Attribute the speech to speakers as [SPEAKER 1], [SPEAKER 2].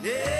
[SPEAKER 1] Yeah.